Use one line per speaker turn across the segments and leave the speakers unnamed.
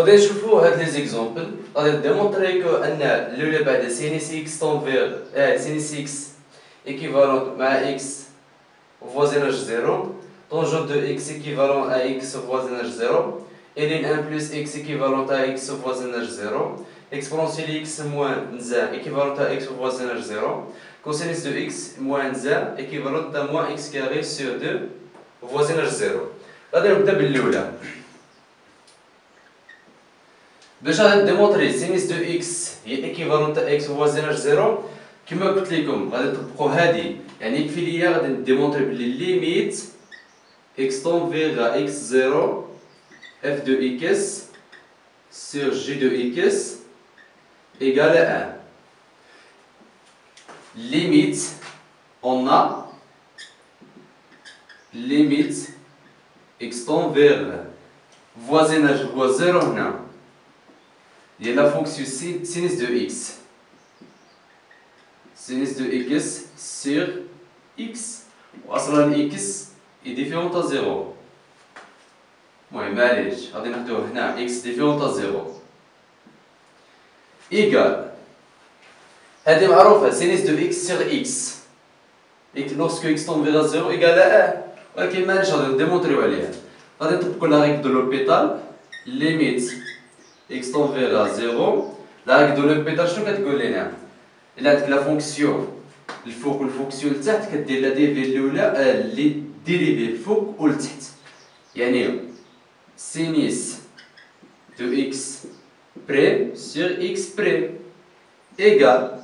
غادي نشوفوا هاد لي زيكزومبل غادي ديمونطري كو ان لو بعد سينيس إكس طون فيغ آه سينيس إكس ايكيفالون مع إكس 0 tangente de x équivalent à x voisinage 0 et ln 1 plus x équivalent à x voisinage 0 exponentielle x moins z équivalent à x voisinage 0 cosinus de x moins z équivalent à moins x carré sur 2 voisinage 0 غادي نبدا بالاولى باش غادي démontrer sinus de x هي à x voisinage 0 كما قلت لكم غادي تطبقوا هذه يعني يكفي ليا غادي نديمونطري بلي ليميت x tend vers x0 f de x sur g de x égale à 1 limite on a limite x tend vers voisinage هو 0 ديال la fonction sinus de x sinus de x sur x واصلا x est différente à 0 المهم معليش غادي ناخدوه هنا différente à 0 égal هذه معروفة sinus de x sur x et lorsque x tend vers 0 égale à 1 ولكن معليش غادي ن démontrer يو عليها غادي نطبقو لا règle de l'Hôpital limite x tend vers 0 la règle de l'Hôpital شنو كتقول لنا الا عندك la fonction الفوق وال fonction لتحت كدير la dérivée الاولى les dérivées الفوق والتحت يعني sinus de x prime sur x prime égale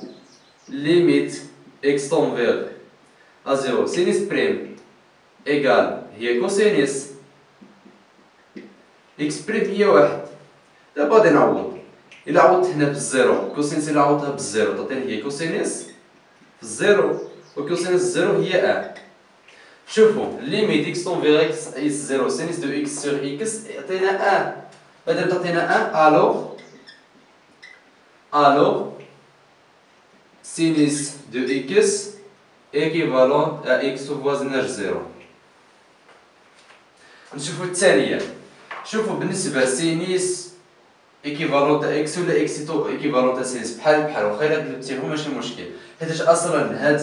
limite x tend vers zéro sinus prime égale هي cosinus x prime هي واحد دابا غادي نعوض إلا عوضت هنا بال zéro cosinus إلا عوضتها بال zéro تعطيني هي كوسينس في الزيرو و cosinus ال zéro هي un شوفوا limite x tend vers x est zéro sinus de x sur x يعطينا un مادام تعطينا un alors alors sinus de équivalent à x au voisinage 0 نشوفوا الثانية شوفوا بالنسبة sinus équivalent تاع x ولا x est équivalent تاع sinus بحال بحال واخا الا قلبتيهم ماشي مشكل حيتاش أصلا هاد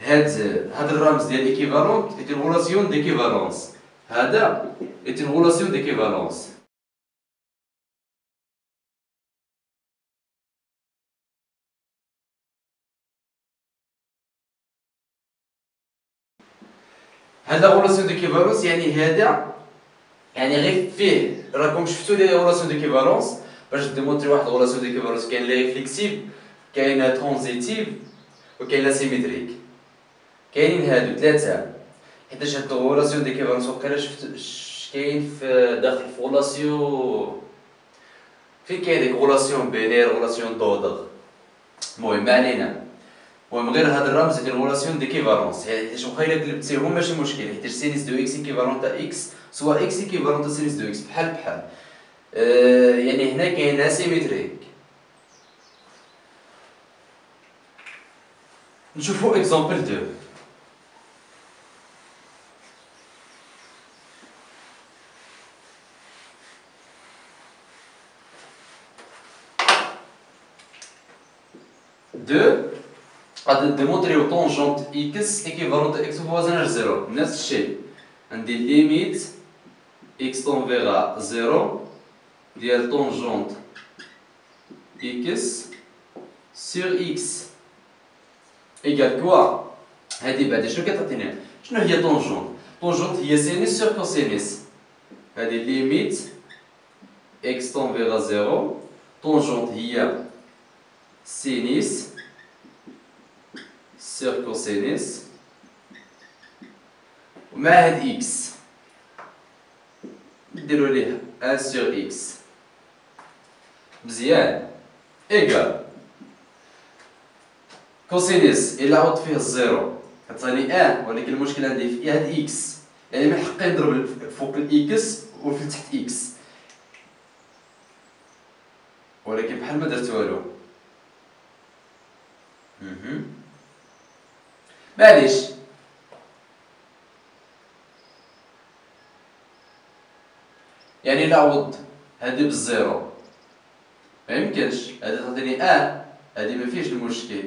هاد هاد الرمز ديال équivalent est une relation d'équivalence هذا une relation d'équivalence هذا relation d'équivalence يعني هذا يعني غير فيه. راكم شفتوا les relations d'équivalence باش démontrer واحد relation d'équivalence كاين les réflexives كاين transitive وكاين la symétrique. كاينين هادو ثلاثة حيتاش هاد relation d'équivalence وقيلا شفت كاين في داخل في relation فين كاين ديك relation binaire relation d'ordre المهم ما علينا. المهم غير هاد الرمز ديال relation d'équivalence حيتاش واخا الا قلبتيهم ماشي مشكل. حيتاش sinus de x équivalent تاع x سواء x équivalent تا sinus de x بحال بحال. آه يعني هنا كاين symétrique نشوفو exemple deux. deux. غادي démontrer و tangente x équivalent تا x voisinage zéro نفس الشيء. عندي limite x tend vers 0 ديال tangente x sur x égale quoi هادي بعدا شنو كتعطينا شنو هي tangente tangente هي sinus sur cosinus هادي limite x tend vers 0 tangente هي sinus sur cosinus ومع هاد x نديرو ليه un sur x مزيان. égale cosinus إلا عوضت فيه ال zéro. كتعطيني un ولكن المشكل عندي في هاد x يعني من حقي نضرب فوق ال x وفي تحت x ولكن بحال ما درت والو. معليش. يعني نعوض هادي بال zéro. ما يمكنش. هادي تعطيني un هادي ما فيهش المشكل.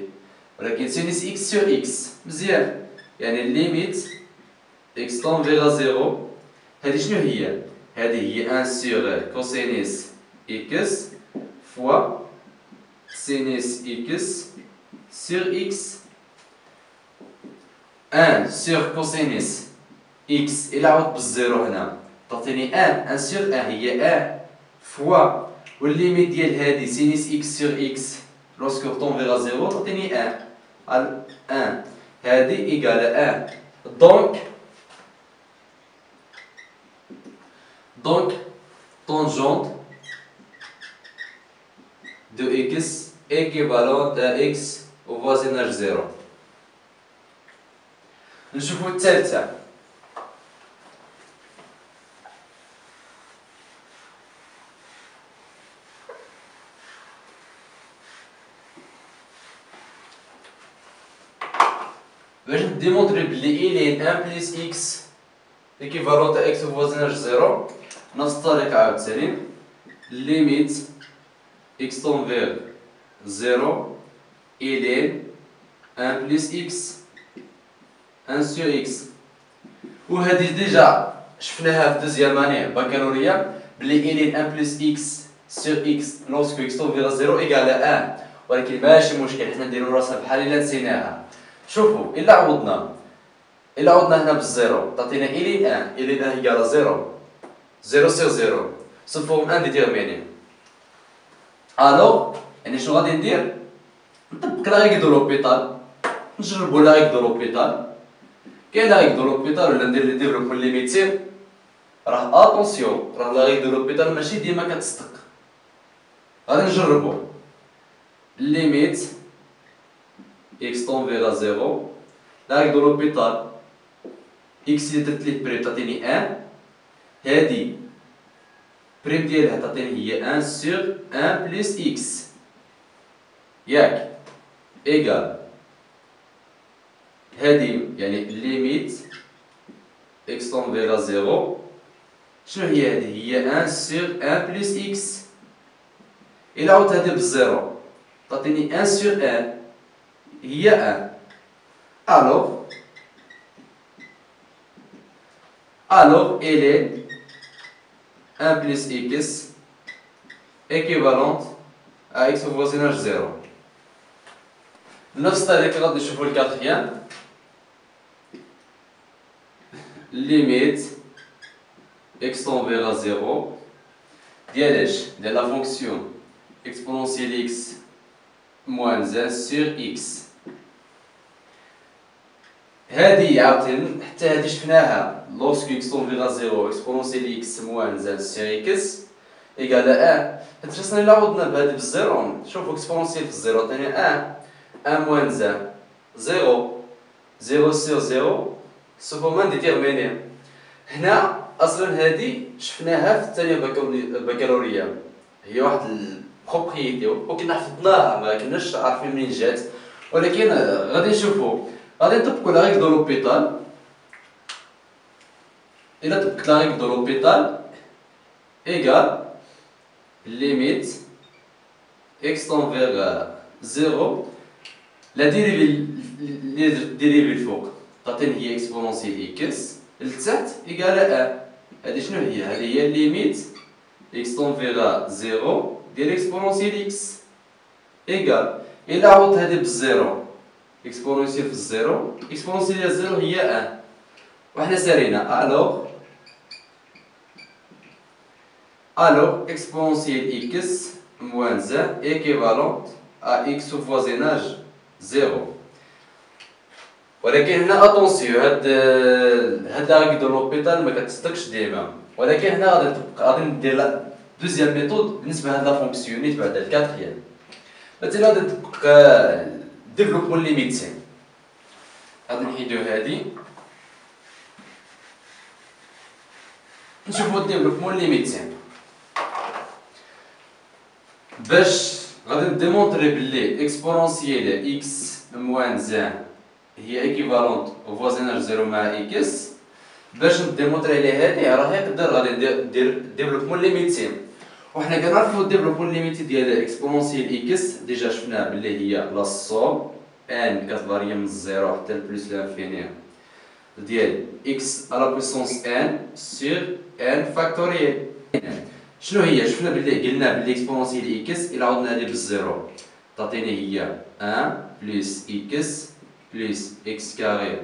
ولكن sinus x sur x مزيان. يعني limite x tend vers zéro. هادي شنو هي؟ هادي هي un sur cosinus x fois sinus x sur x 1 sur cosinus x إلى عوض بال zéro هنا. تعطيني 1 1 sur 1 هي 1 fois وال limite ديال هادي sinus x sur x lorsque tend zéro تعطيني 1 1 هادي égale 1 donc donc tangente de x à x au voisinage 0 نشوفو الثالثة 1 plus x équivalent تاع x voisinage zéro نفس الطريقة عاوتاني limite x tend vers zéro ln un plus x un sur x وهذه déjà شفناها في deuxième année بكالوريا بلي ln un plus x sur x lorsque x tend vers zéro égale un ولكن ماشي مشكل حنا نديرو راسنا بحال إلا نسيناها شوفوا إلا عوضنا إلا عوضنا هنا بال zéro تعطينا ln un. ln un هي zéro. zéro sur zéro. c'est forme indéterminée alors يعني شنو غادي ندير؟ نطبق la règle de l'Hôpital نجربو la règle de l'Hôpital كاين la règle de l'Hôpital ولا ندير les développements limités راه attention. راه la règle de l'Hôpital ماشي ديما كتصدق. غادي نجربو. limite. x tend vers 0 la règle de l'hôpital x اللي درت ليه prime تعطيني 1 هادي prime ديالها تعطيني هي 1 sur 1 plus x. ياك égale هادي يعني limite tend vers 0 شنو هي هادي هي 1 sur 1 plus x. إلا عاودت هادي بالزيرو تعطيني 1 سور 1 هي 1 alors alors elle est 1 plus x équivalente à x au voisinage 0 نفس الطريقة غادي نشوفو الكاتريام limite x tend vers 0 ديال اش ديال لا فونكسيون exponentielle x moins 1 sur x هادي عاوتاني حتى هادي شفناها. lorsque x tend vers zéro exponentielle x moins un sur x égale un حيت خصنا الا عوضنا بهادي بال zéro شوفو exponentielle في ال zéro. عطيني un un moins un zéro. zéro sur zéro. c'est forme indéterminée هنا أصلا هادي شفناها في الثانية بكالوريا. هي واحد ال propriété وكنا حفظناها ما كناش عارفين منين جات. ولكن غادي نشوفو غادي نطبقو la de l'Hôpital إلا طبقت la règle de l'Hôpital égale limite x tend vers zéro la dérivée dérivée الفوق تعطيني هي exponentielle x لتحت égale à هادي شنو هي هادي هي limite x tend vers zéro ديال exponentielle x égale إلا عوضت هادي بال zéro exponentielle في ال zéro exponentielle ال zéro هي un وحنا سالينا alors alors exponentielle x moins un équivalente à x voisinage zéro ولكن هنا attention هاد هاد la de l'Hôpital ما كتصدقش ديما. ولكن هنا غادي غادي ندير deuxième méthode بالنسبة لهاد la fonction et بعد ال quatrième مثلا غادي développement limité غادي نحيدو هادي. نشوفو développement limité باش غادي ن démontrer بلي exponentielle x moins un هي équivalente voisinage zéro مع x. باش ن démontrer على هادي راه يقدر غادي ندير développement limité وحنا كنعرفو ال développement limité ديال exponentielle x. déjà شفنا بلي هي la somme n كت varier من ال zéro حتى ل plus l'infini ديال x à la puissance n sur n factoriel شنو هي؟ شفنا بلي قلنا بلي exponentielle x إلى عوضنا هادي بال zéro. تعطيني هي 1 plus x plus x carré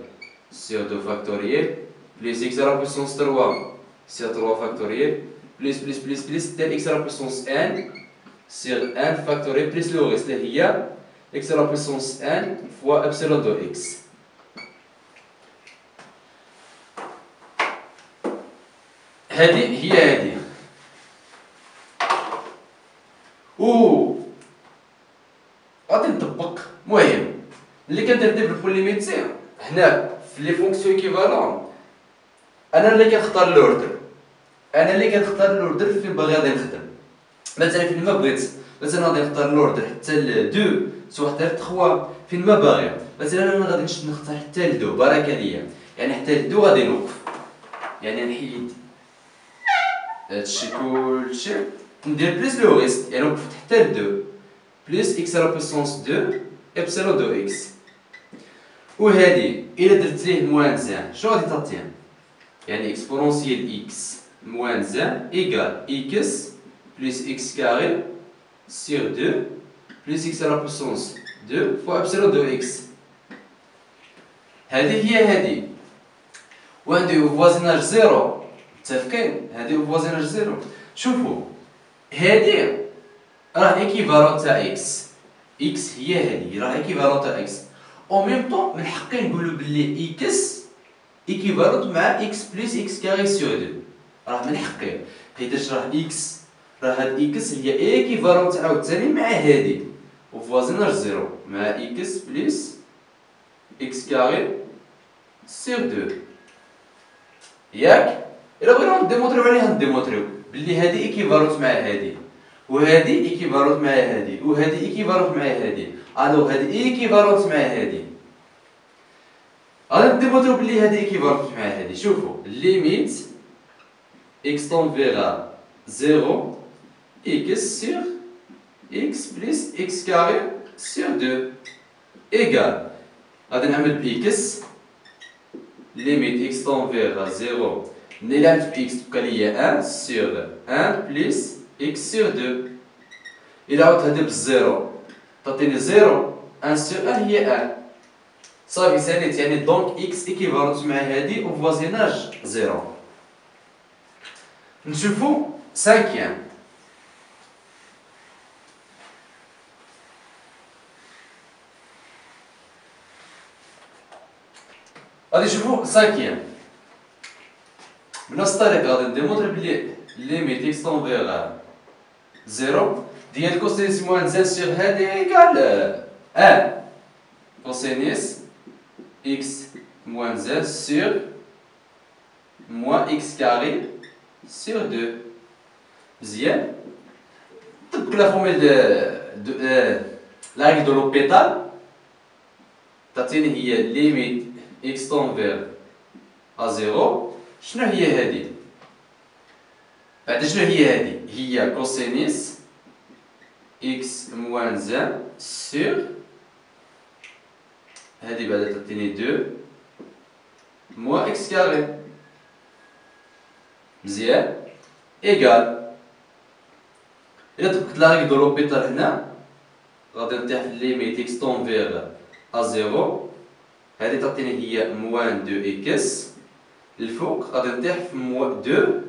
sur deux factoriel plus x à la puissance 3 sur 3 factoriel plus plus tel x à la puissance n sur n factoriel plus le reste. اللي هي à la puissance n fois epsilon de x. هذه هي هذه و غادي نطبق مهم اللي كندير développe limité هنا في les fonctions équivalentes أنا اللي كنختار l'ordre أنا اللي كنختار ال ordre فين باغي غادي نخدم. مثلا فين ما بغيت مثلا غادي نختار ال ordre حتى ل 2 soit حتى ل 3 فين ما باغي. مثلا أنا غادي نختار حتى ل 2 بركه ليا يعني حتى ل 2 غادي نوقف. يعني نحيد. هادشي كلشي. ندير plus le reste يعني وقفت حتى ل 2 plus x à la puissance 2 epsilon de x وهادي إلا درت ليه moins un شنو غادي تعطينا يعني exponentielle x 1 égale x plus x carré sur 2 plus x à la puissance 2 fois epsilon de x. هذه هي هذه. وعندي voisinage zéro متفقين؟ هذه voisinage zéro شوفوا هذه راه équivalent تاع x x هي هذه راه équivalent تاع x au même temps من حقي نقولوا بلي x équivalent مع x plus x carré sur 2 راه من حقي حيتاش راه x راه هاد x هي équivalente عاوتاني مع هادي. au voisinage zéro مع x plus x carré sur deux ياك؟ إلا بغينا نديمونطريو عليها نديمونطريو بلي هادي équivalente مع هادي. وهادي équivalente مع هادي. وهادي équivalente مع هادي. ألو هادي équivalente مع هادي. غادي نديمونطريو بلي هادي équivalente مع هادي. شوفوا limite x tend vers 0, x sur x plus x carré sur 2 égale غادي نعمل ب x limite x tend vers 0 نلعب ب x تبقى ليا 1 sur 1 plus x sur 2 إلا عوضت هادي بال zéro تعطيني 0 1 sur 1 هي 1 صافي ساليت يعني donc x équivalent مع هادي au voisinage 0 نشوفوا cinquième غادي نشوفوا cinquième بنفس الطريقة غادي نديمونطري بلي limite x tend vers zéro ديال cosinus moins un sur هادي égale un cosinus x moins un sur moins x carré sur 2 مزيان طبق la formule de la règle de l'Hôpital تعطيني هي limite x tend vers à zéro شنو هي هادي بعد شنو هي هادي هي cosinus x moins un sur هادي بعد تعطيني deux moins x carré مزيان. égale إلا طبقت la l'Hôpital هنا غادي نطيح في limite x tend vers à zéro هادي تعطيني هي moins deux x. الفوق غادي نطيح في moins deux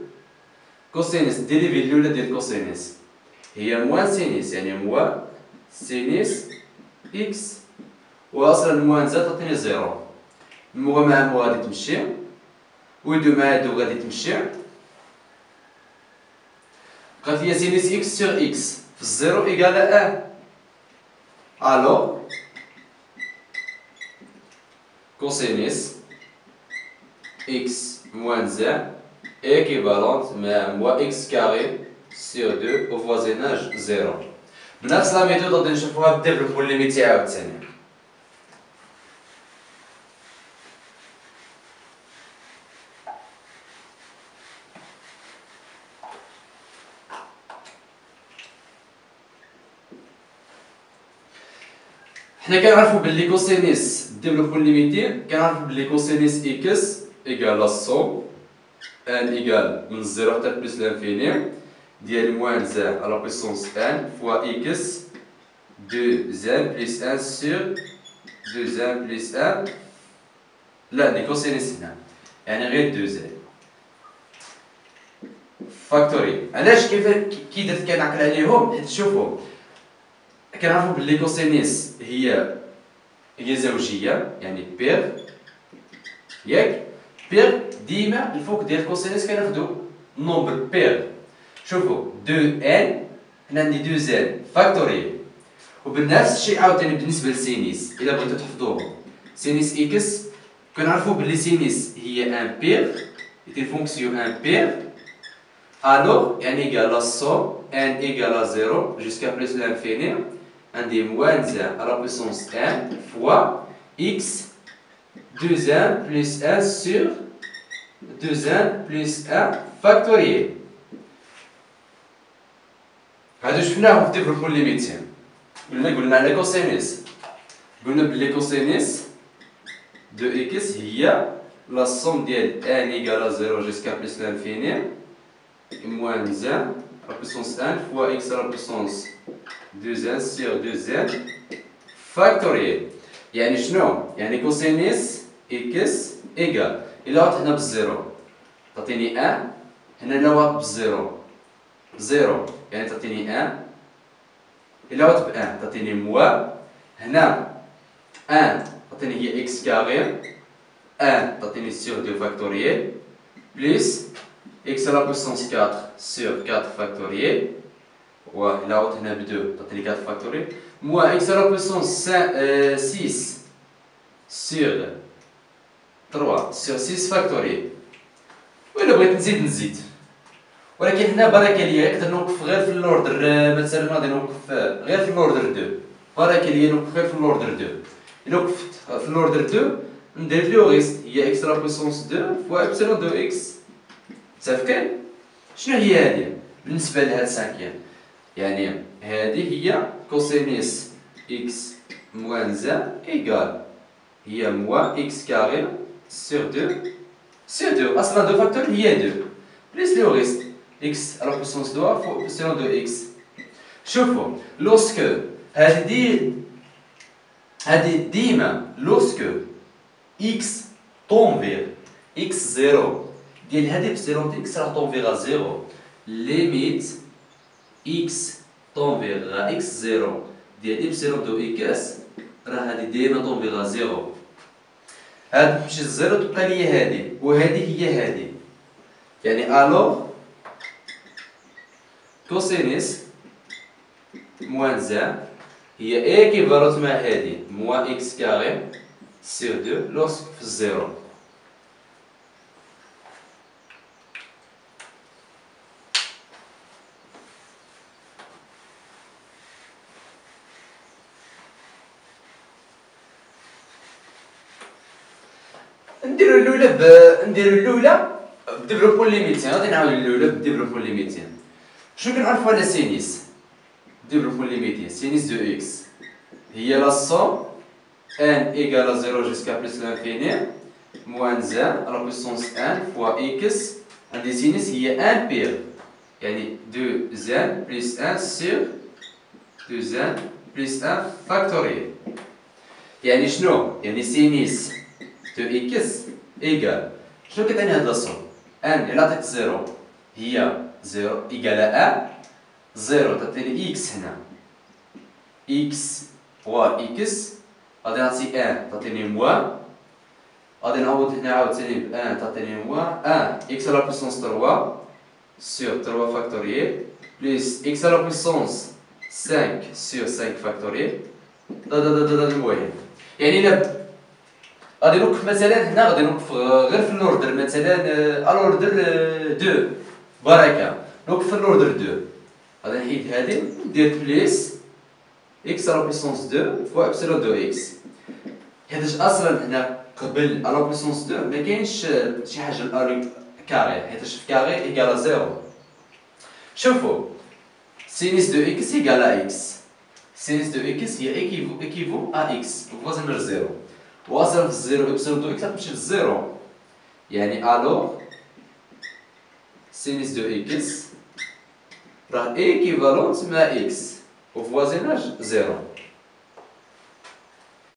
cosinus. dérivée الأولى ديال cosinus. هي moins sinus يعني moins sinus x. واصلا moins un تعطيني zéro. موا مع موا غادي تمشي. ودو مع دو غادي تمشي. A sinus x sur x, 0 égale à 1. Alors, cosinus x moins 1 est équivalente à moins x carré sur 2 au voisinage 0. بنفس لا ميثود غادي نشوفوها بالديفلوبمون ليميتي عاوتاني حنا كنعرفو بلي cosinus développement limité كنعرفو بلي cosinus x égale la somme n égale من ال zéro حتى plus l'infini ديال moins un على puissance n fois x deux n plus un sur deux n plus un لا دي cosinus هنا. يعني غير deux n factoriel علاش كيف كي درت كنعقل عليهم؟ حيت شوفوا كنعرفوا بلي cosinus هي هي زوجية يعني pair ياك؟ pair ديما الفوق ديال cosinus كناخدو nombre pair. شوفوا deux n هنا عندي deux n factoriel وبنفس الشيء عاوتاني بالنسبة ل sinus إلا بغيتو تحفظوه sinus x كنعرفوا بلي sinus هي impair est une fonction impair. Alors يعني égale la somme n égale à zéro jusqu'à plus l'infini عندي moins un على x deux n plus un sur deux n plus un factoriel هادو شفناهم في développement limité قلنا قلنا على cosinus قلنا بلي cosinus de x هي la somme ديال n égale zéro jusqu'à plus l'infini moins un à puissance n fois x à puissance deux n sur deux n factoriel يعني شنو؟ يعني cosinus x égale إلا عوضت هنا بال zéro تعطيني un هنا لو بال zéro zéro. يعني تعطيني un إلا عوضت ب un تعطيني moins هنا un تعطيني هي x carré. un تعطيني sur deux factoriel plus x على puissance 4 sur 4 factoriel و إلا عوضت هنا ب deux تعطيني 4 factoriel moins x على puissance 6 sur 3 sur 6 factoriel وإلا بغيت نزيد نزيد ولكن هنا بركه ليا نقدر نوقف غير في ال ordre مثلا غادي نوقف غير في ال ordre deux بركه ليا نوقف غير في ال ordre deux إلا وقفت في ال ordre deux ندير le reste هي x la puissance deux fois epsilon de x متفقين شنو هي هذه بالنسبة لهاد cinquième يعني هذه هي cosinus x moins un égale هي moins x carré sur deux sur deux أصلا deux factoriel هي deux بليس لو ريست la puissance 2 fois epsilon de x. شوفوا lorsque هذه دي هذه ديما. Lorsque x tend vers x0 ديال هذه epsilon de x راح tend vers 0 limite x tend vers x0 ديال epsilon de x راه هذه ديما vers 0 هاد تمشي ال zéro تبقى لي هذه وهذه هي هذه يعني alors cosinus moins un هي équivalente مع هادي moins x carré sur deux lorsque في ال zéro نديرو الأولى ب نديرو الأولى ب développements limités غادي نعاود الأولى ب développements limités شنو كنعرفو على sinus؟ développement limité sinus de x. هي la somme n égale zéro jusqu'à plus l'infini. moins un. على puissance n fois x. عندي sinus هي impair يعني deux n plus un sur deux n plus un factorielle. يعني شنو؟ يعني سينيس. دو إكس ايكال شنو كتعني هاد لا سوم ان الا عطيت زيرو هي زيرو إيكال أ زيرو تعطيني إكس هنا. إكس فوا إكس غادي نعطي أن تعطيني موا غادي نعوض هنا عاوتاني بأن تعطيني موا أن إكس على بويسونس تروا سور تروا فاكتوريال بليس إكس على بويسونس cinq sur cinq factorielle دا دا دا دا المهم يعني إلا غادي نوقف مثلا هنا غادي نوقف غير في ال ordre مثلا ال ordre deux بركه donc في ال ordre deux غادي نحيد هادي ندير plus x على puissance deux fois epsilon de x حيتاش أصلا هنا قبل على puissance deux ما كاينش شي حاجة carré حيتاش في carré égale à zéro شوفوا sinus de x égale à x sinus de x هي équivaut équivaut à x voisinage zéro واصلا في ال zéro epsilon de x غتمشي لل zéro يعني alors sinus de x. راه équivalente مع x. و voisinage zéro.